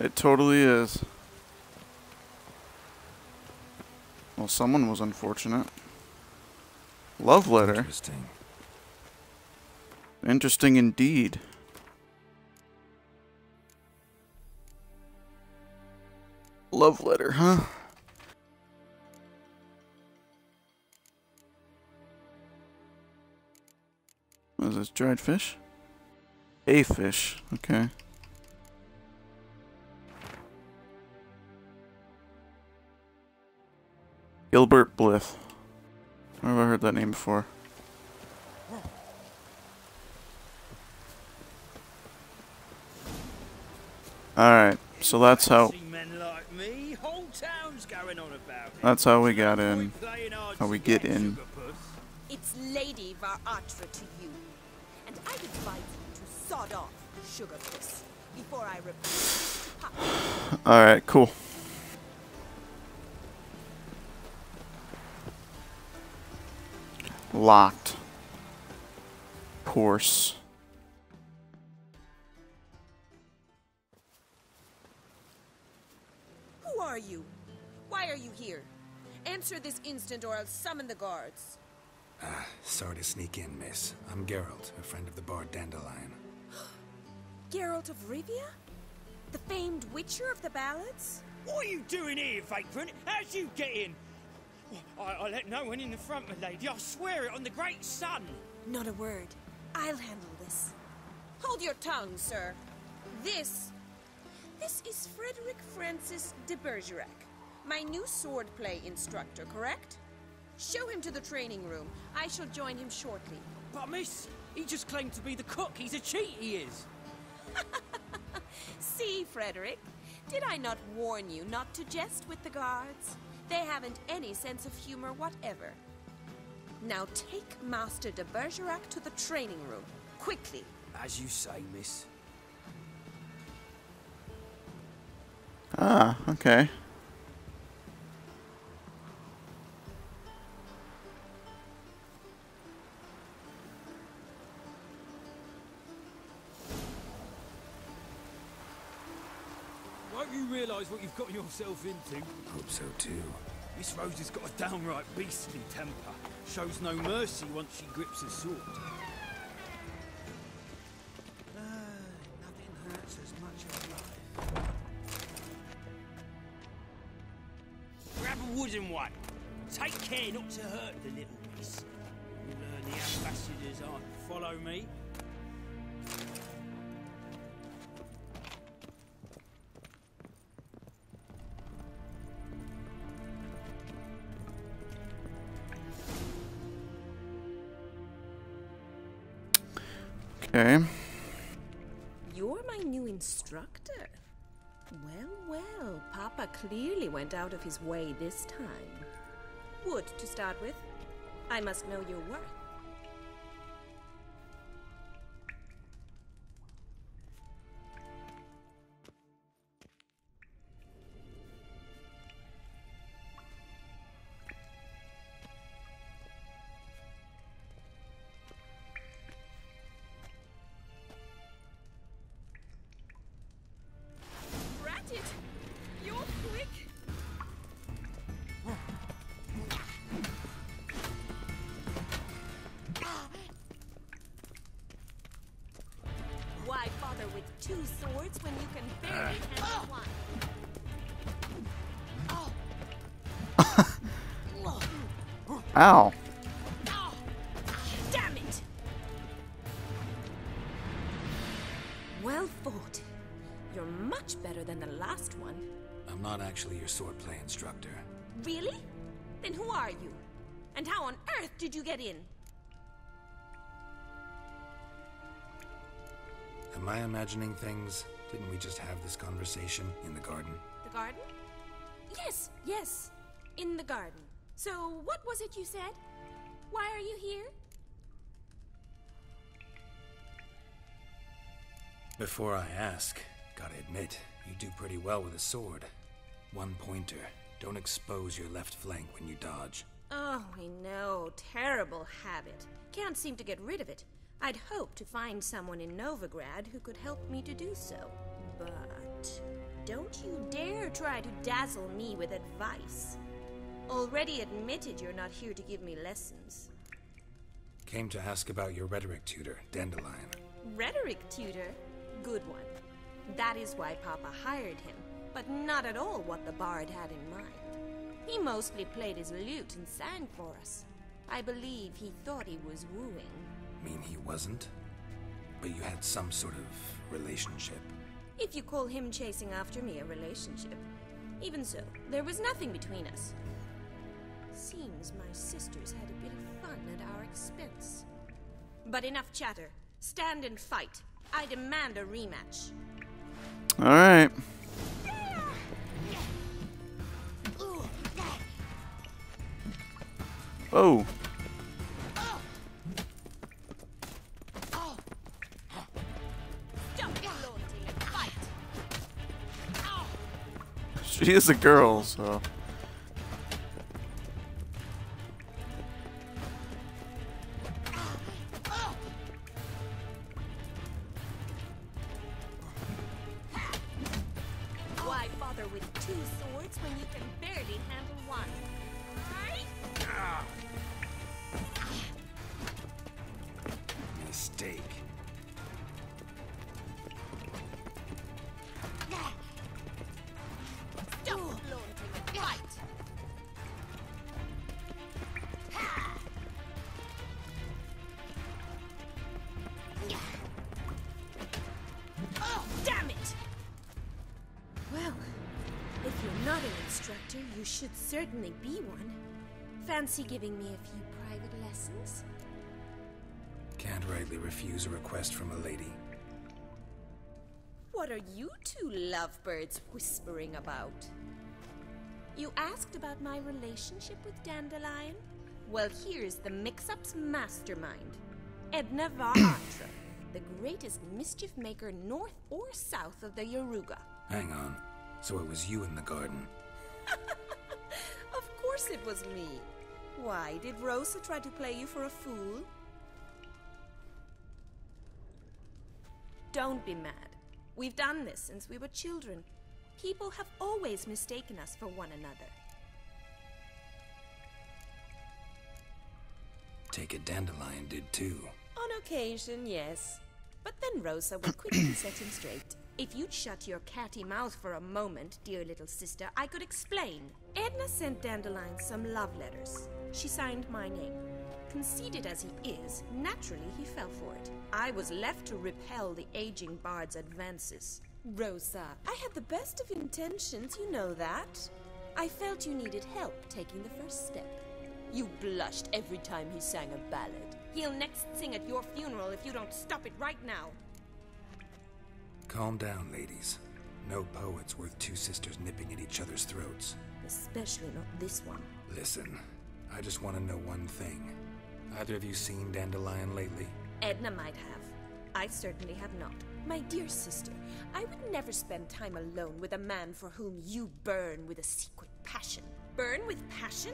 It totally is. Well, someone was unfortunate. Love letter. Interesting. Interesting indeed. Love letter, huh? What is this? Dried fish? A fish. Okay. Gilbert Blith. Where have I heard that name before? Alright, so that's how See men like me, whole town's going on about it. that's how we got in. Point playing hard How we get get, in. It's Lady var Attre to you. And I advise you to sod off, Sugarpuss, before I replace you to Papa. Alright, cool. Locked. Course. Who are you? Why are you here? Answer this instant or I'll summon the guards. Ah, sorry to sneak in, miss. I'm Geralt, a friend of the bard Dandelion. Geralt of Rivia? The famed witcher of the ballads? What are you doing here, vagrant? How'd you get in? I, I let no one in the front, my lady. I swear it on the great sun. Not a word. I'll handle this. Hold your tongue, sir. This. This is Frederick Francis de Bergerac, my new swordplay instructor, correct? Show him to the training room. I shall join him shortly. But miss, he just claimed to be the cook. He's a cheat, he is. See, Frederick, did I not warn you not to jest with the guards? They haven't any sense of humor whatever. Now take Master de Bergerac to the training room, quickly. As you say, miss. Ah, okay. Won't you realise what you've got yourself into? Hope so too. Miss Rose has got a downright beastly temper. Shows no mercy once she grips a sword. Uh, nothing hurts as much as life. Grab a wooden one. Take care not to hurt the little miss. You'll learn the ambassadors aren't follow me. Okay. You're my new instructor. Well, well, Papa clearly went out of his way this time. Wood, to start with. I must know your worth. Ow. Damn it! Well fought. You're much better than the last one. I'm not actually your swordplay instructor. Really? Then who are you? And how on earth did you get in? Am I imagining things? Didn't we just have this conversation in the garden? The garden? Yes, yes. In the garden. So, what was it you said? Why are you here? Before I ask, gotta admit, you do pretty well with a sword. One pointer. Don't expose your left flank when you dodge. Oh, I know. Terrible habit. Can't seem to get rid of it. I'd hoped to find someone in Novigrad who could help me to do so. But don't you dare try to dazzle me with advice. Already admitted you're not here to give me lessons. Came to ask about your rhetoric tutor, Dandelion. Rhetoric tutor? Good one. That is why Papa hired him, but not at all what the bard had in mind. He mostly played his lute and sang for us. I believe he thought he was wooing. Mean he wasn't? But you had some sort of relationship. If you call him chasing after me a relationship. Even so, there was nothing between us. Seems my sisters had a bit of fun at our expense. But enough chatter. Stand and fight. I demand a rematch. Alright. Oh. She is a girl, so. Bother with instructor, you should certainly be one. Fancy giving me a few private lessons? Can't rightly refuse a request from a lady. What are you two lovebirds whispering about? You asked about my relationship with Dandelion? Well, here's the mix-up's mastermind. Edna var Attre, the greatest mischief maker north or south of the Yaruga. Hang on. So it was you in the garden. Of course it was me. Why, did Rosa try to play you for a fool? Don't be mad. We've done this since we were children. People have always mistaken us for one another. Take a Dandelion did too. On occasion, yes. But then Rosa would quickly set him straight. If you'd shut your catty mouth for a moment, dear little sister, I could explain. Edna sent Dandelion some love letters. She signed my name. Conceited as he is, naturally he fell for it. I was left to repel the aging bard's advances. Rosa, I had the best of intentions, you know that. I felt you needed help taking the first step. You blushed every time he sang a ballad. He'll next sing at your funeral if you don't stop it right now. Calm down, ladies. No poet's worth two sisters nipping at each other's throats. Especially not this one. Listen, I just want to know one thing. Either of you seen Dandelion lately? Edna might have. I certainly have not. My dear sister, I would never spend time alone with a man for whom you burn with a secret passion. Burn with passion?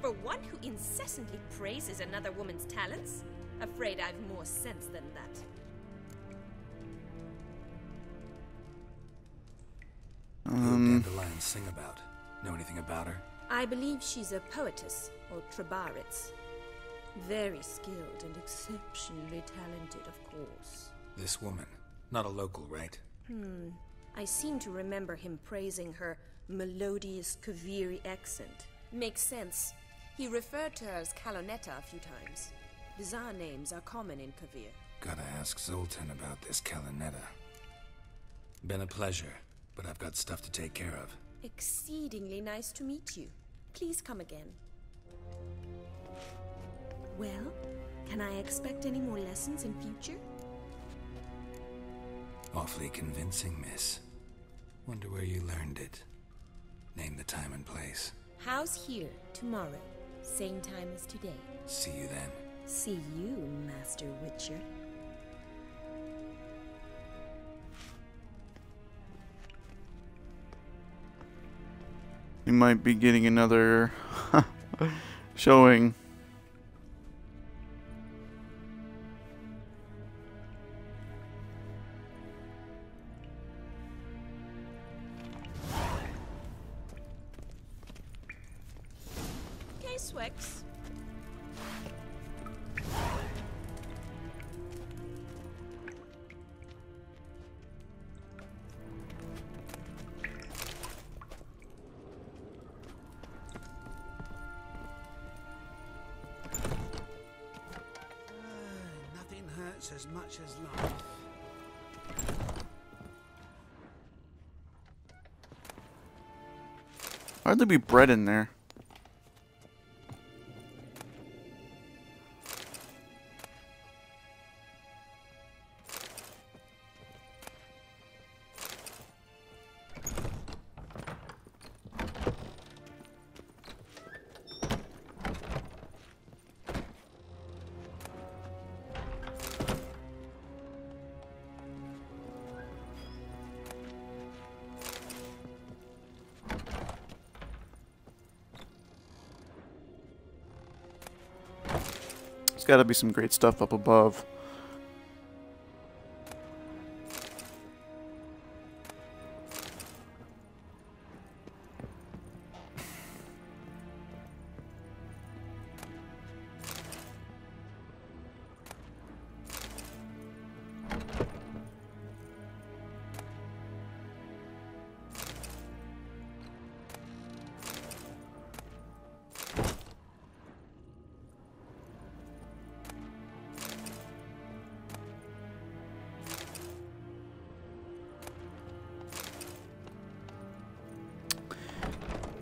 For one who incessantly praises another woman's talents? Afraid I've more sense than that. Who Dandelion sing about? Know anything about her? I believe she's a poetess, or trobairitz. Very skilled and exceptionally talented, of course. This woman. Not a local, right? Hmm. I seem to remember him praising her melodious Koviri accent. Makes sense. He referred to her as Calonetta a few times. Bizarre names are common in Kovir. Gotta ask Zoltan about this Kalinetta. Been a pleasure, but I've got stuff to take care of. Exceedingly nice to meet you. Please come again. Well, can I expect any more lessons in future? Awfully convincing, miss. Wonder where you learned it. Name the time and place. House here, tomorrow. Same time as today. See you then. See you, Master Witcher. We might be getting another showing. As much as life. There be bread in there? There's gotta be some great stuff up above.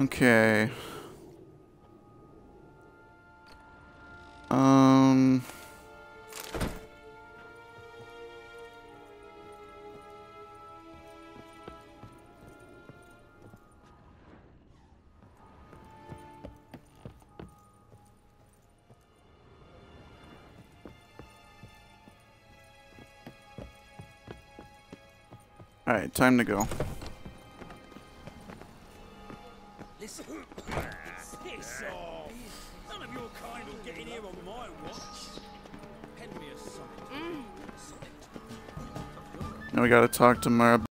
Okay. Um. Alright, time to go. Piss off. None of your kind will get in here on my watch. Pen me a sonnet. Now we gotta talk to Mara.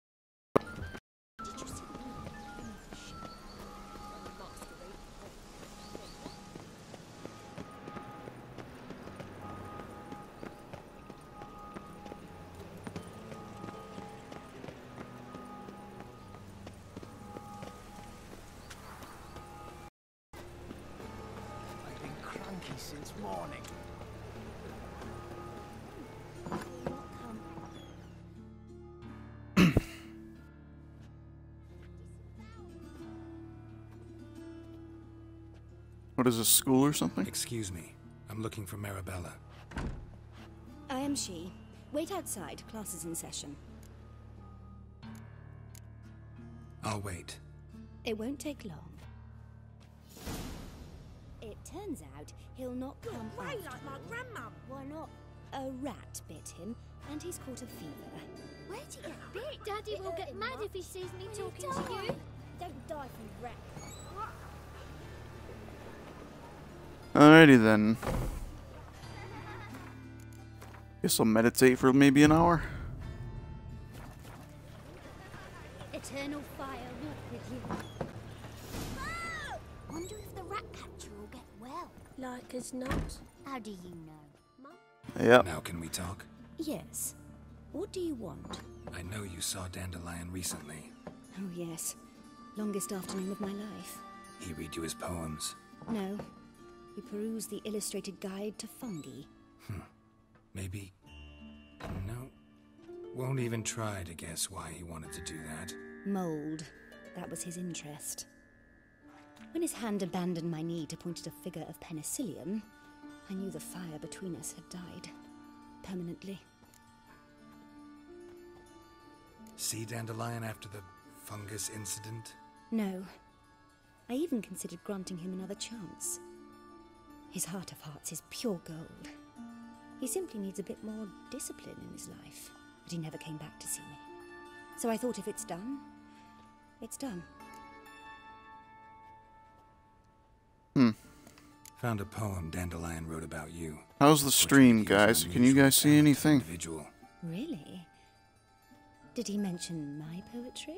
Cranky since morning. What is this, school or something? Excuse me. I'm looking for Marabella. I am she. Wait outside. Class is in session. I'll wait. It won't take long. It turns out he'll not come Why after like my all. grandmum? Why not? A rat bit him, and he's caught a fever. Where'd you get bit? Daddy will get mad if he sees me talking to you. Don't die from wreck. Alrighty then. Guess I'll meditate for maybe an hour. Like as not. How do you know? Yep. Now can we talk? Yes. What do you want? I know you saw Dandelion recently. Oh, yes. Longest afternoon of my life. He read you his poems. No. He perused the illustrated guide to fungi. Hmm. Maybe. No. Won't even try to guess why he wanted to do that. Mold. That was his interest. When his hand abandoned my knee to point at a figure of penicillium, I knew the fire between us had died. Permanently. See Dandelion after the fungus incident? No. I even considered granting him another chance. His heart of hearts is pure gold. He simply needs a bit more discipline in his life. But he never came back to see me. So I thought if it's done, it's done. Hmm. Found a poem Dandelion wrote about you. How's the stream, guys? Can you guys see anything? Individual. Really? Did he mention my poetry?